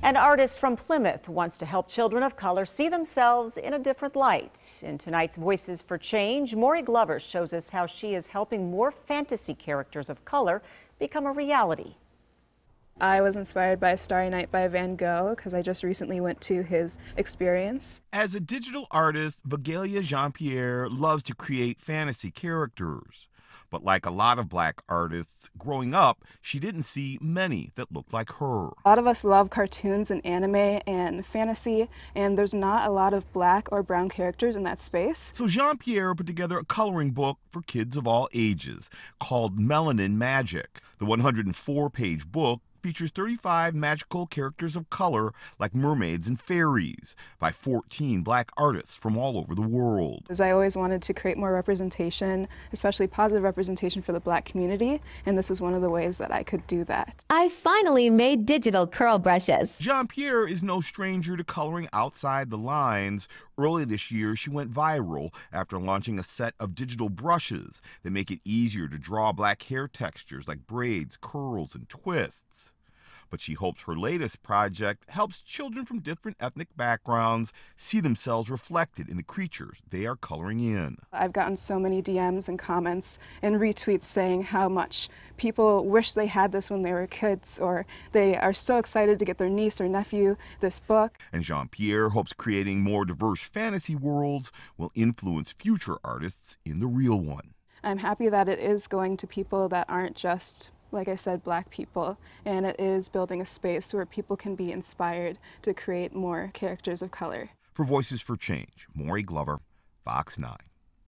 An artist from Plymouth wants to help children of color see themselves in a different light. In tonight's Voices for Change, Maury Glover shows us how she is helping more fantasy characters of color become a reality. I was inspired by Starry Night by Van Gogh because I just recently went to his experience. As a digital artist, Vegalia Jean Pierre loves to create fantasy characters. But like a lot of black artists, growing up, she didn't see many that looked like her. A lot of us love cartoons and anime and fantasy, and there's not a lot of black or brown characters in that space. So Jean Pierre put together a coloring book for kids of all ages called Melanin Magic. The 104 page book features 35 magical characters of color like mermaids and fairies by 14 black artists from all over the world. As I always wanted to create more representation, especially positive representation for the black community, and this was one of the ways that I could do that. I finally made digital curl brushes. Jean Pierre is no stranger to coloring outside the lines. Early this year, she went viral after launching a set of digital brushes that make it easier to draw black hair textures like braids, curls, and twists but she hopes her latest project helps children from different ethnic backgrounds see themselves reflected in the creatures they are coloring in. I've gotten so many DMs and comments and retweets saying how much people wish they had this when they were kids or they are so excited to get their niece or nephew this book. And Jean Pierre hopes creating more diverse fantasy worlds will influence future artists in the real one. I'm happy that it is going to people that aren't just like I said, black people, and it is building a space where people can be inspired to create more characters of color. For Voices for Change, Maury Glover, Fox 9.